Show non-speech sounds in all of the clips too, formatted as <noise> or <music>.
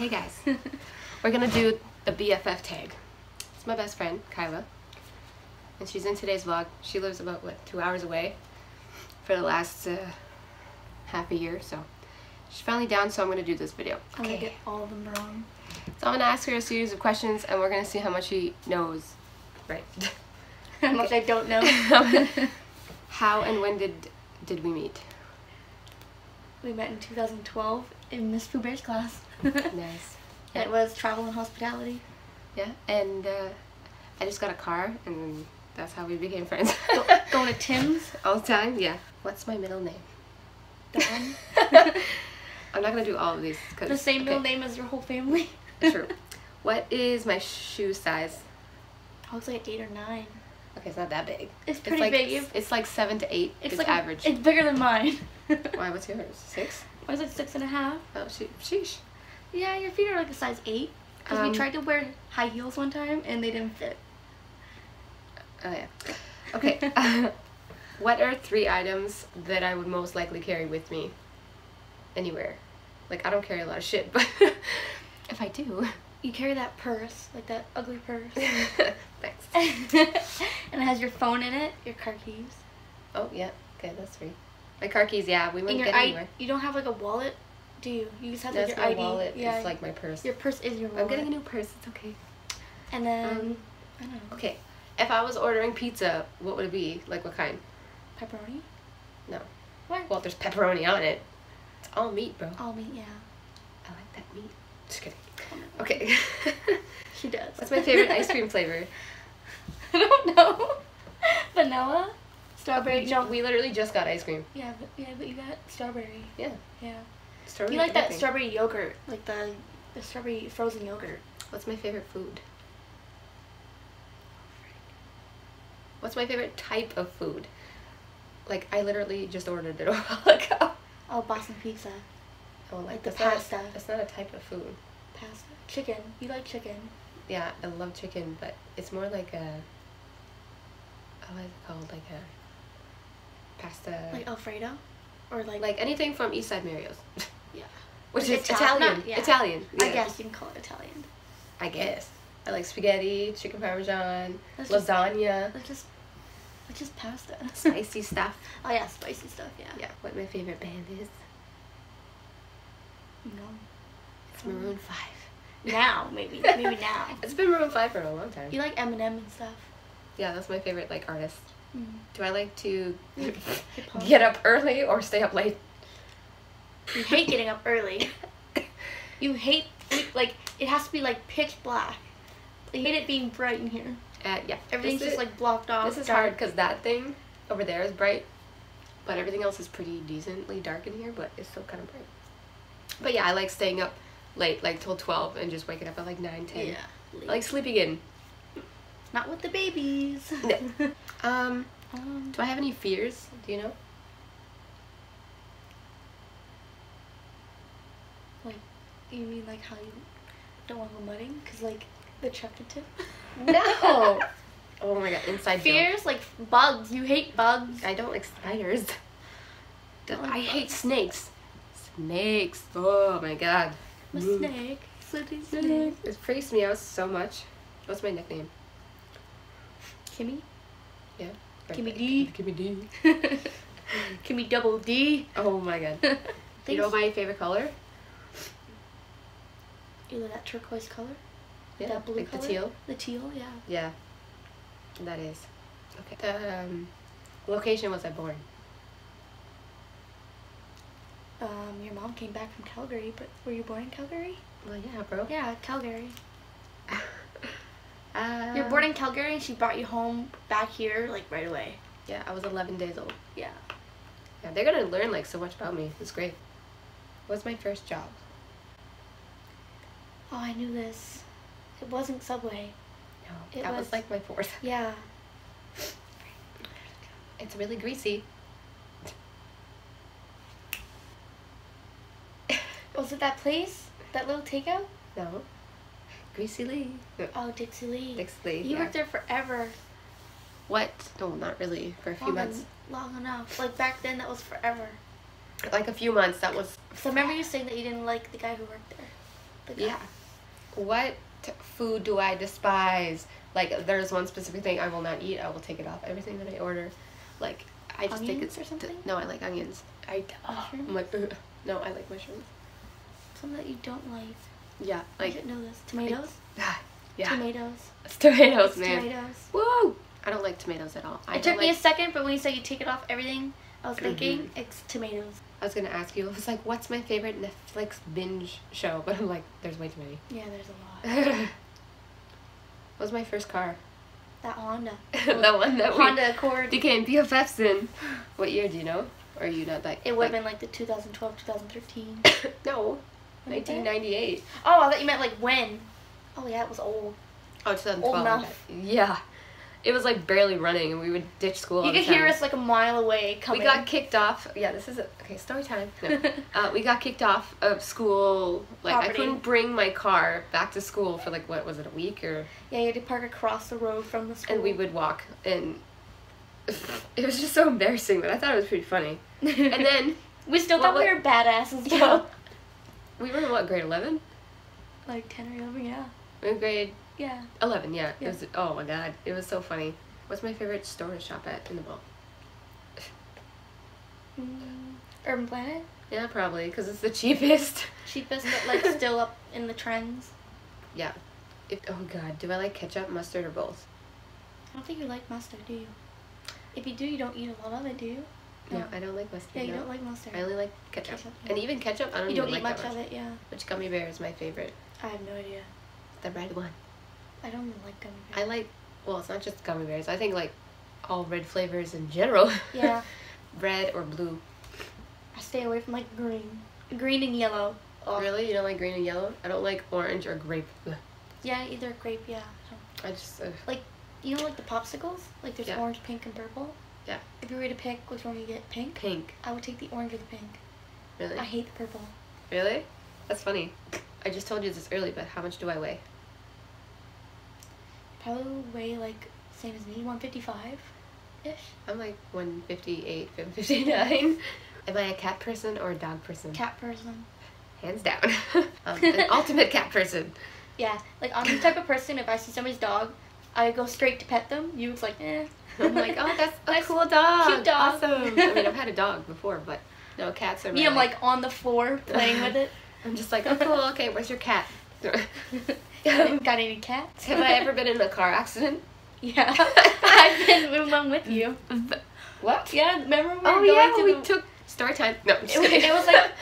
Hey guys, <laughs> we're gonna do the BFF tag. It's my best friend, Kyla, and she's in today's vlog. She lives about, what, two hours away for the last uh, half a year, so she's finally down, so I'm gonna do this video. I'm gonna get all of them wrong. So I'm gonna ask her a series of questions, and we're gonna see how much she knows. Right. <laughs> How much I don't know. <laughs> how and when did did we meet? We met in 2012 in Miss Pooh Bear's class. <laughs> Nice. It was travel and hospitality. Yeah, and uh, I just got a car, and that's how we became friends. Go, <laughs> going to Tim's. All the time, yeah. What's my middle name? Dawn. <laughs> I'm not gonna do all of these because the same middle name as your whole family. True. What is my shoe size? I was like eight or nine. Okay, it's not that big. It's pretty like, big. It's like seven to eight. It's It's, like average. It's bigger than mine. <laughs> Why? What's yours? Six? I was it six and a half. Oh, she, sheesh. Yeah, your feet are like a size eight. Because Um, we tried to wear high heels one time and they didn't fit. Oh yeah. Okay. <laughs> what are three items that I would most likely carry with me anywhere? Like I don't carry a lot of shit, but <laughs> if I do, You carry that purse, like that ugly purse. <laughs> thanks. <laughs> and it has your phone in it, your car keys. Oh yeah. Okay, that's three. My car keys. Yeah, we wouldn't get I- anywhere. You don't have like a wallet, do you? You just have like That's your my ID. wallet. Yeah. It's like my purse. your purse is your wallet. I'm getting a new purse. It's okay. And then Um, I don't know. Okay. If I was ordering pizza, what would it be? Like what kind? Pepperoni? No. What? Well, there's pepperoni on it. It's all meat, bro. All meat, yeah. I like that meat. Just kidding. Okay. <laughs> She does. What's my favorite ice cream flavor? <laughs> I don't know. Vanilla? Strawberry? We, No. we literally just got ice cream. Yeah, but yeah, but you got strawberry. Yeah. Yeah. Strawberry. You like that strawberry yogurt, like the the strawberry frozen yogurt. What's my favorite food? What's my favorite type of food? Like I literally just ordered it a while <laughs> ago. Oh, Boston pizza, Oh, like, Like the not- pasta. That's not a type of food. pasta, chicken. You like chicken? Yeah, I love chicken, but it's more like a. Oh, what is it called? Like a. Pasta. Like Alfredo, or like like anything from Eastside Mario's, <laughs> yeah. which Like is Ital- Italian. not- yeah. Italian. I guess you can call it Italian. I guess. I like spaghetti, chicken parmesan, just- lasagna, It's just it's just pasta. spicy stuff. <laughs> oh yeah, spicy stuff. Yeah. Yeah, what my favorite band is? No. It's Maroon Five. Now maybe maybe now. <laughs> It's been Maroon Five for a long time. You like Eminem and stuff. Yeah, that's my favorite like artist. Mm. Do I like to <laughs> get up early or stay up late? You hate getting up early. <laughs> You hate like it has to be like pitch black. You hate it being bright in here. Uh, yeah, Everything's this just is- like blocked off. This is dark. hard because that thing over there is bright, but everything else is pretty decently dark in here, but it's still kind of bright. But yeah, I like staying up late, like till 12, and just waking up at like 9, 10. Yeah. I like sleeping in. Not with the babies. No. <laughs> Um, um, do I have any fears? Do you know? like, you mean like how you don't want to go mudding? Cause like the truck tip. <laughs> No! <laughs> oh my god, inside joke. Fears like bugs. You hate bugs. I don't like spiders. Don't like I hate bugs. snakes. Snakes. Oh my god. A Mm. snake. Slitty snake. It freaks me out so much. What's my nickname? Kimmy. Yeah. Gimme D. Gimme D. <laughs> Kimmy double D. Oh my god. <laughs> you know my favorite color? You know that turquoise color, Yeah. that blue like color, the teal. the teal, yeah. Yeah. That is. Okay. The um, location was I born? Um, your mom came back from Calgary, but were you born in Calgary? Well, yeah, bro. Yeah, Calgary. <laughs> Uh, You're born in Calgary, and she brought you home back here like right away. Yeah, I was 11 days old. Yeah. Yeah, they're gonna learn like so much about me. It's great. What's my first job? Oh, I knew this. It wasn't Subway. No, It that was, was- like my fourth. Yeah. <laughs> It's really greasy. Oh, was it that place? That little takeout? No. Greasy Lee. No, Oh, Dixie Lee. Dixie Lee. You yeah. worked there forever. What? No, not really. For a few long, months. en- long enough. Like back then, that was forever. Like a few months. That was. So remember you saying that you didn't like the guy who worked there, the. Yeah. What food do I despise? Like, there's one specific thing I will not eat. I will take it off everything that I order. Like, I just think Onions it's or something? No, I like onions. I Mushrooms? I'm like Ugh. <laughs> no, I like mushrooms. Something that you don't like. Yeah, I like should know this. Tomatoes. <sighs> yeah, Tomatoes. it's tomatoes, It's man. Tomatoes. Woo! I don't like tomatoes at all. I it took me a second, but when you said you take it off everything, I was thinking Mhm. it's tomatoes. I was gonna ask you. I was like, "What's my favorite Netflix binge show?" <laughs> But I'm like, "There's way too many." Yeah, there's a lot. <laughs> what was my first car? That Honda. <laughs> the one that we Honda Accord. became BFFs in. What year do you know? Or are you not that? It would have like, been like the 2012, 2013. no, that? 1998. Oh, I thought you meant like when. Oh yeah, it was old. Oh, 2012. Old enough. Yeah, it was like barely running, and we would ditch school. You all the could hear us like a mile away coming. We got kicked off. Yeah, this is a, okay. Story time. No. uh, we got kicked off of school. Like I couldn't bring my car back to school for like what was it a week or Yeah, you had to park across the road from the school. and we would walk and <laughs> it was just so embarrassing but I thought it was pretty funny. <laughs> And then we still Well, thought we were badasses yeah, though. We were in what grade eleven? Like 10 or 11, yeah. We were in grade Yeah. eleven. Yeah. Yeah. It was oh my god, it was so funny. What's my favorite store to shop at in the mall? Mm, Urban Planet? Yeah, probably because it's the cheapest. <laughs> Cheapest, but like still up in the trends. Yeah. If, oh god, do I like ketchup, mustard, or both? I don't think you like mustard, do you? If you do, you don't eat a lot of it, do you? No, I don't like mustard. Yeah, you no. don't like mustard. I only like ketchup. Ketchup, yeah. And even ketchup, I don't you don't like eat much that of it, yeah. Which gummy bear is my favorite? I have no idea. The red one. I don't even like gummy bears. I like, well, it's not just gummy bears. I think like all red flavors in general. <laughs> Yeah. red or blue. I stay away from like green. Green and yellow. Ugh. Really? You don't like green and yellow? I don't like orange or grape. Yeah, either grape, yeah. I I just, uh, Like, you don't like the popsicles? Like there's Yeah. orange, pink, and purple? Yeah. If you were to pick which one you get, pink, pink. I would take the orange or the pink. Really? I hate the purple. Really? That's funny. I just told you this early, but how much do I weigh? Probably weigh like same as me, 155 ish. I'm like 158, 159. <laughs> Am I a cat person or a dog person? Cat person. Hands down. <laughs> um, an <laughs> ultimate cat person. Yeah, like I'm the type of person if I see somebody's dog, I go straight to pet them. You it's like, eh. <laughs> I'm like, oh, that's a cool dog. cute dog. Awesome. <laughs> I mean, I've had a dog before, but no, cats are Me, I'm like on the floor playing with it. <laughs> I'm just like, oh, cool. Okay, where's your cat? Got any cats? Have I ever been in a car accident? Yeah, I've been with one with you. What? Yeah, remember when we oh, were Oh going yeah, to we the, took story time. No, It, it was like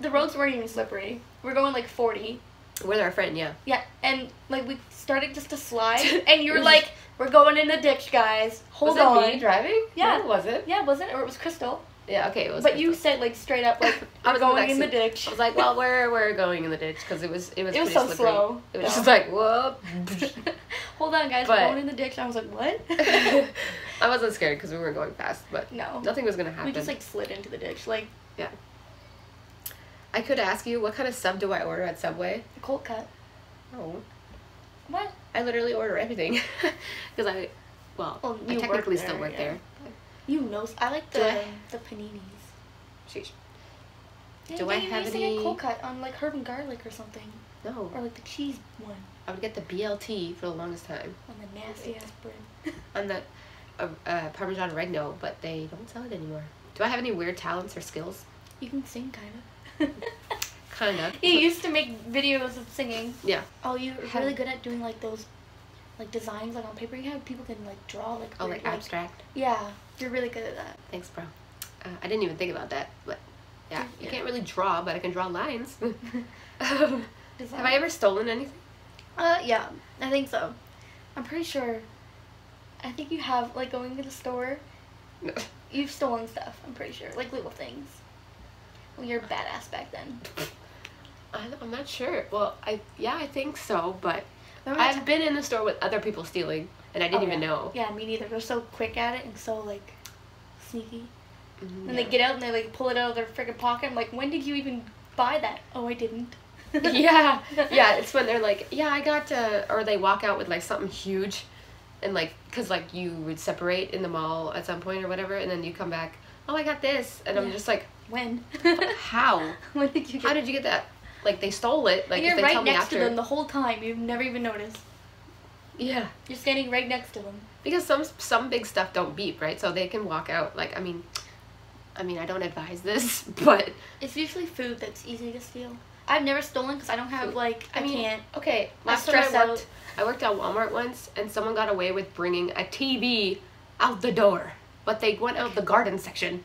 the roads weren't even slippery. We're going like 40. with our friend. Yeah. Yeah, and like we started just to slide, and you were like, "We're going in the ditch, guys. Hold was on." it me driving? Yeah. No, was it? Yeah, wasn't it? Or it was Crystal. Yeah. Okay, it was. But you said like straight up like <laughs> I we're was going in the backseat. ditch. I was like, well, we're we're going in the ditch because it was it was It was pretty so slippery. slow, It was just like whoop. <laughs> Hold on, guys. But- we're going in the ditch. I was like, what? <laughs> I wasn't scared because we weren't going fast, but no. nothing was gonna happen. We just like slid into the ditch, like yeah. I could ask you what kind of sub do I order at Subway? a cold cut. Oh, What? I literally order everything <laughs> because I, well, Well, I technically there, still work yeah. there. You know, I like the I- the paninis. Sheesh. Yeah, Do I have like a cold cut on like herb and garlic or something, No, or like the cheese one I would get the BLT for the longest time on the nasty ass bread. <laughs> on the uh, uh, Parmesan Oregano, but they don't sell it anymore. Do I have any weird talents or skills? you can sing kind of. <laughs> Kind of. you used to make videos of singing. Yeah. Oh, you're Have- really good at doing like those, like designs like on paper. You have people can like draw like. Oh, weird, like abstract. Yeah, you're really good at that. Thanks, bro. Uh, I didn't even think about that, but yeah, you Yeah. can't really draw, but I can draw lines. <laughs> <laughs> have I ever stolen anything? Uh, yeah, I think so. I'm pretty sure. I think you have like going to the store. No. <laughs> You've stolen stuff. I'm pretty sure, like little things. Well, you're a badass back then. I, I'm not sure. Well, I yeah, I think so, but I've been in the store with other people stealing, and I didn't Oh, even yeah. know. Yeah, me neither. They're so quick at it and so like sneaky. Mhm, And they get out and they like pull it out of their freaking pocket. I'm like, when did you even buy that? Oh, I didn't. <laughs> <laughs> yeah, yeah. It's when they're like, yeah, I got, uh, or they walk out with like something huge, and like, cause like you would separate in the mall at some point or whatever, and then you come back, oh, I got this, and I'm just like, When? how? <laughs> when did you get? How did you get that? Like they stole it. Like and if you're they right tell me next after. to them the whole time. You've never even noticed. yeah. You're standing right next to them. Because some some big stuff don't beep, right? So they can walk out. Like I mean, I mean I don't advise this, <laughs> but It's usually food that's easy to steal. I've never stolen because I don't have like I, I mean, can't. okay. Last time I worked, out. I worked at Walmart once, and someone got away with bringing a TV out the door, but they went out the garden section,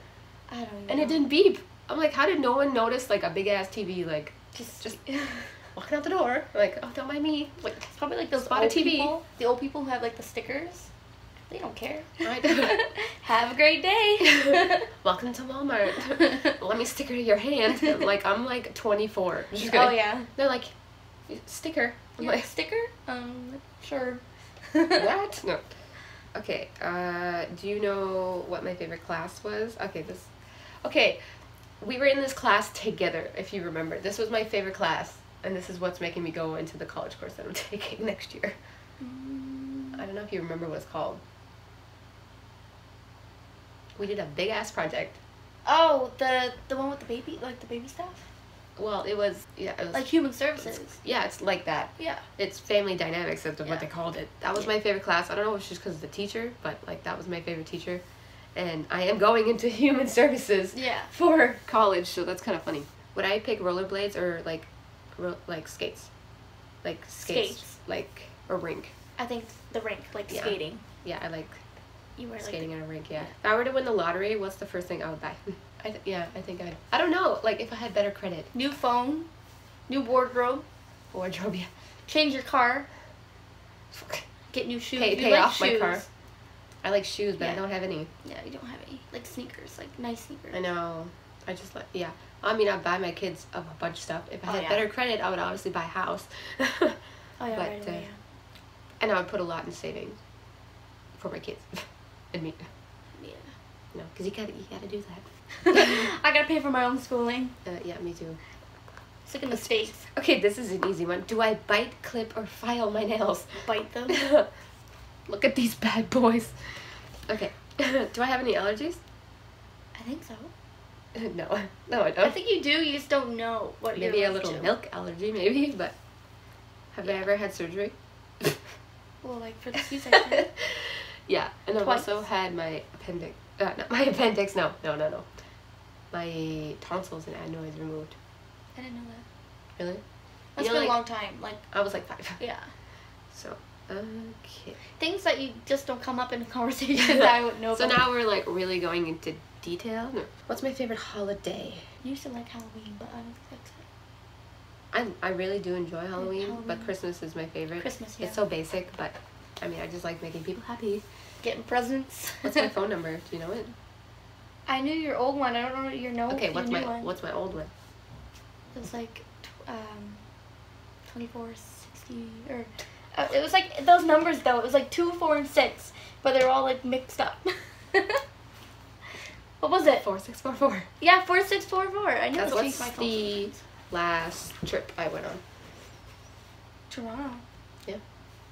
I don't and it didn't beep. I'm like, how did no one notice like a big ass TV like just just walking out the door? Like, oh, don't mind me. Like, It's probably like those Spot a old TV. people. The old people who have like the stickers. They don't care. I <laughs> do. have a great day. <laughs> welcome to Walmart. Let me sticker your hand. Like, I'm like 24. Just oh yeah. They're like, sticker. I'm like sticker? Um, sure. what? <laughs> No. Okay. Uh, do you know what my favorite class was? Okay, this. Okay, we were in this class together. If you remember, this was my favorite class, and this is what's making me go into the college course that I'm <laughs> taking next year. I don't know if you remember what it's called. We did a big ass project. Oh, the the one with the baby, like the baby stuff, Well, it was yeah, it was like human services. yeah, it's like that. Yeah. It's family dynamics. That's Yeah. what they called it. That was Yeah. my favorite class. I don't know if it's just because of the teacher, but like that was my favorite teacher, and I am going into <laughs> human services Yeah. for college, so that's kind of funny. Would I pick rollerblades or like, ro- like skates, like skates, Skates. like a rink? I think the rink, like Yeah. skating. Yeah, I like You were skating like in a rink. Yeah. If I were to win the lottery, what's the first thing I would buy? <laughs> I th- yeah, I think I'd. I don't know. Like if I had better credit, new phone, new wardrobe, wardrobe. Yeah. change your car, get new shoes. Pay You pay like off my car. I like shoes, but I don't have any. Yeah, you don't have any like sneakers, like nice sneakers. I know. I just like yeah. I mean, I'd buy my kids a bunch of stuff. If I Oh, had yeah. better credit, I would obviously buy a house, <laughs> Oh yeah, But, right uh, away. and I would put a lot in savings for my kids <laughs> and me. Yeah. No, because you gotta you gotta do that. <laughs> I gotta pay for my own schooling. Uh, yeah, me too. It's like in the states. Okay, this is an easy one. Do I bite, clip, or file my nails? Bite them. Look at these bad boys. Okay. <laughs> do I have any allergies? I think so. <laughs> no, <laughs> no, I don't. I think you do. You just don't know what maybe a little to. milk allergy, maybe. But have I ever had surgery? Well, like for the C-section. yeah, and I've also had my appendix. Uh, not my appendix. No, no, no, no. My tonsils and adenoids removed. I didn't know that. Really? That's know, been like- a long time. Like I was like five. yeah, So okay. things that you just don't come up in <laughs> conversation <laughs> that I would know. So about. now we're like really going into detail. No. What's my favorite holiday? I used to like Halloween, but I don't think that's it. I I really do enjoy Halloween, but Christmas is my favorite. Christmas, yeah. It's so basic, but I mean, I just like making people happy. Getting presents. What's my <laughs> phone number? Do you know it? I knew your old one. I don't know your no. Okay, your what's new my one. what's my old one? It was like, tw- um, twenty four sixty or. Uh, it was like those numbers though. It was like two, four, and six, but they're all like mixed up. <laughs> what was it? Four six four four. Yeah, four six four four. I never That's changed what's my the last trip I went on. Toronto. Yeah.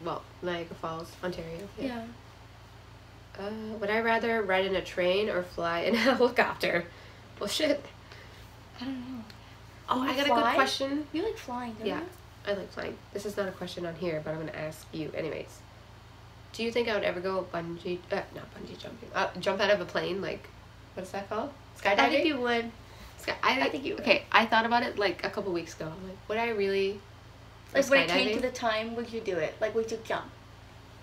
Well, Niagara Falls, Ontario. Yeah. Uh, would I rather ride in a train or fly in a <laughs> helicopter? Well, shit. I don't know. Oh, I got a good question. You like flying, don't Yeah. you? I like flying. This is not a question on here, but I'm gonna ask you anyways. Do you think I would ever go bungee? Uh, not bungee jumping. Uh, jump out of a plane, like, what is that called? Skydiving. I think you would. Sky- I, I think you would. Okay, I thought about it like a couple weeks ago. I'm like, would I really? Like when it came to the time, would you do it? Like would you jump?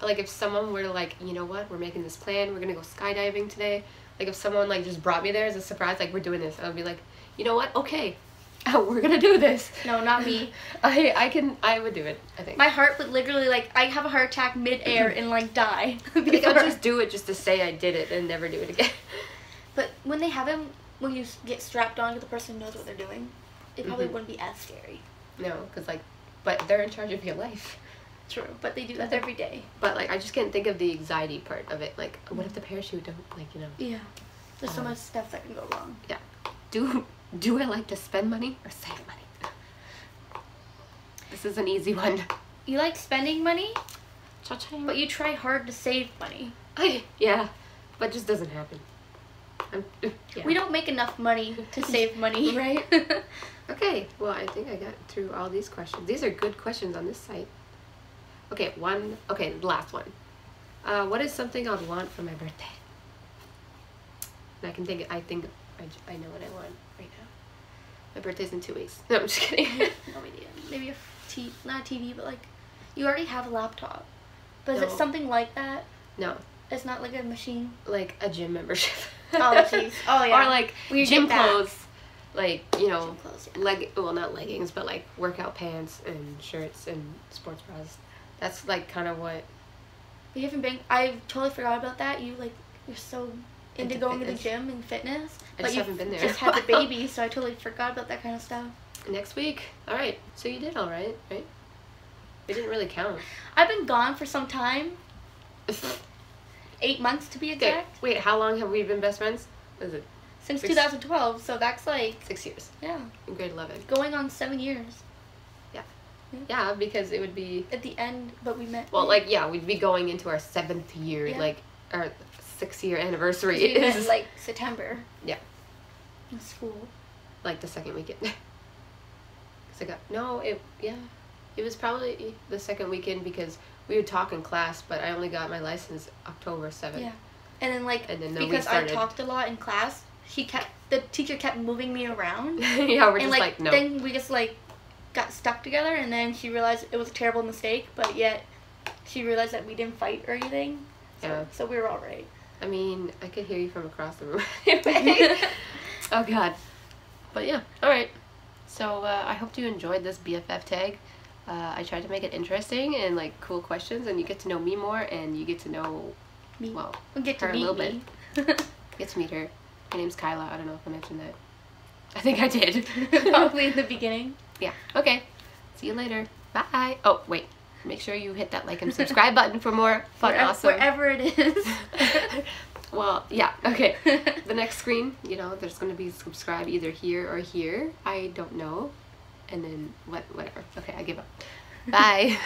like if someone were to like, you know what, we're making this plan. We're gonna go skydiving today. Like if someone like just brought me there as a surprise, like we're doing this, I would be like, you know what? Okay, <laughs> we're gonna do this. No, not me. <laughs> I I can I would do it. I think. My heart would literally like I have a heart attack mid-air and like die. <laughs> I think I'll just do it just to say I did it and never do it again. But when they have them, when you get strapped on to the person who knows what they're doing, it probably Mhm. wouldn't be as scary. no, because like, but they're in charge of your life. True. But they do that every day. But like, I just can't think of the anxiety part of it. Like, what if the parachute don't like you know? Yeah. There's so Um, much stuff that can go wrong. Yeah, do do I like to spend money or save money? This is an easy one. You like spending money, Cha-ching. but you try hard to save money. I, yeah, but it just doesn't happen. Yeah. We don't make enough money to <laughs> save money. Right? <laughs> Okay, well, I think I got through all these questions. These are good questions on this site. Okay, one. Okay, the last one. Uh, what is something I'd want for my birthday? And I can think. I think I, I know what I want. My birthday's in two weeks. <laughs> No, I'm just kidding. <laughs> no idea. <laughs> Maybe a t- not a TV, but like you already have a laptop. But is it something like that? no, It's not like a machine. like a gym membership. Oh jeez. Oh yeah. Or like gym clothes. Like you know, Gym clothes, yeah. leg. Well, not leggings, but like workout pants and shirts and sports bras. That's like kind of what We haven't been. I totally forgot about that. You like you're so into, Into going to the gym and fitness. I but just you haven't been there. Just had the baby, <laughs> so I totally forgot about that kind of stuff. next week. All right. So you did all right, right? It didn't really count. I've been gone for some time. <laughs> Eight months to be Okay, exact. wait, how long have we been best friends? Is it Since Six- 2012, so that's like six years? yeah, In grade 11. going on seven years Yeah, Yeah, because it would be, at the end. But we met. well, like, yeah, we'd be going into our seventh year, Yeah. like, our six year anniversary we is like September. Yeah. In school. like the second weekend. <laughs> Cause I got, no, it, yeah, it was probably the second weekend because we would talk in class, but I only got my license October 7th. Yeah. And then like And then because I talked a lot in class, he kept the teacher kept moving me around. <laughs> yeah, we're and just like, like, no. then we just like got stuck together and then she realized it was a terrible mistake but yet she realized that we didn't fight or anything so, Yeah. so we were all right I mean, I could hear you from across the room. <laughs> <laughs> oh God. But yeah, all right. So uh, I hope you enjoyed this BFF tag. Uh, I tried to make it interesting and like cool questions, and you get to know me more, and you get to know me well, we'll get to her a meet little me <laughs> get to meet her. Her name's Kyla. I don't know if I mentioned that. I think I did. probably in the beginning yeah. Okay. See you later. Bye. Oh wait. Make sure you hit that like and subscribe button for more <laughs> fun, wherever, awesome. wherever it is <laughs> well, yeah. Okay. <laughs> the next screen, you know, there's going to be subscribe either here or here. I don't know. And then what whatever. Okay, I give up. Bye.